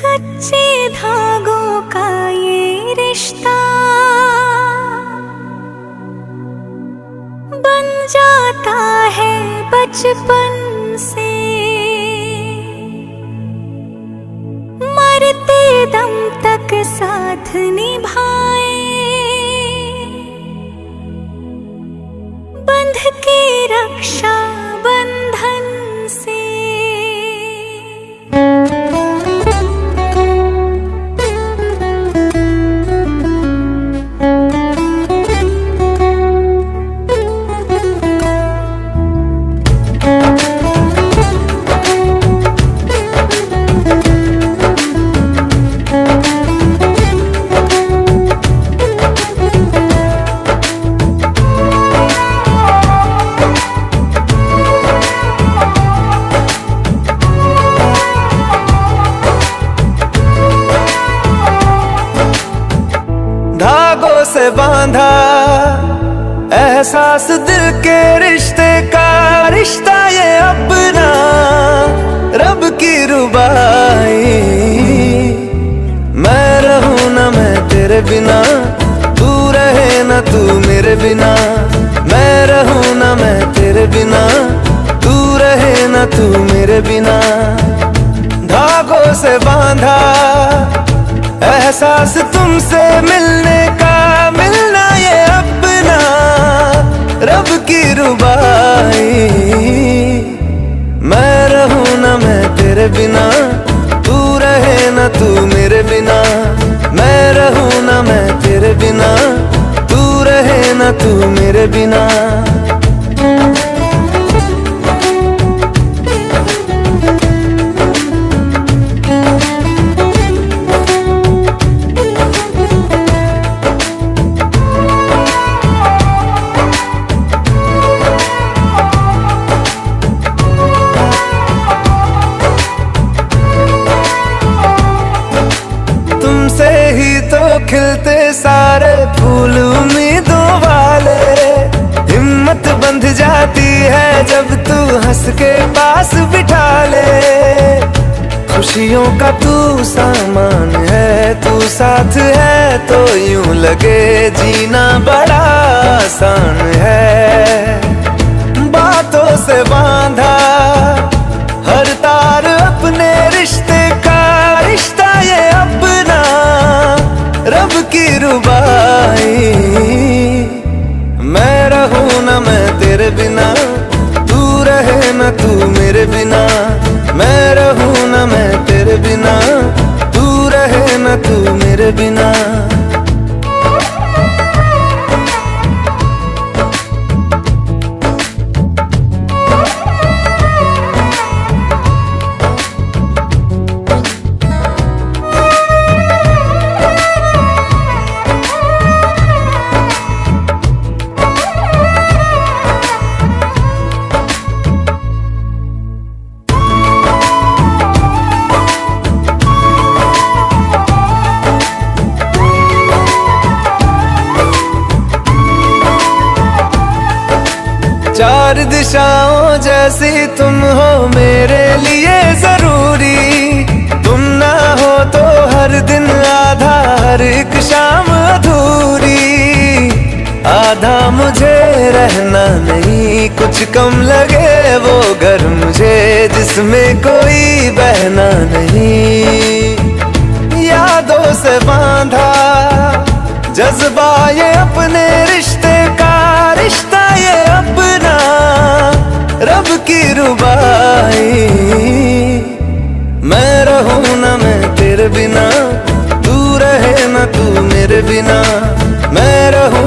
कच्चे धागों का ये रिश्ता बन जाता है बचपन से। मरते दम तक साथ निभाए बांधा। एहसास दिल के रिश्ते का रिश्ता ये अपना। रब की रुबाई। मैं रहूँ ना मैं तेरे बिना। तू रहे ना तू मेरे बिना। मैं रहूँ ना मैं तेरे बिना। तू रहे ना तू मेरे बिना। धागों से बांधा। एहसास तुमसे मिलने का बिना जब तू हंस के पास बिठा ले, खुशियों का तू सामान है, तू साथ है तो यूँ लगे जीना बड़ा आसान है। बातों से बांधा, हर तार अपने रिश्ते का रिश्ता ये अपना। रब की रुबाई तू मेरे बिना चार दिशाओं जैसी तुम हो मेरे लिए ज़रूरी। तुम ना हो तो हर दिन आधा, हर एक शाम अधूरी। आधा मुझे रहना नहीं, कुछ कम लगे वो घर मुझे, जिसमें कोई बहना नहीं। यादों से बांधा जज्बा बिना मैं रहूँ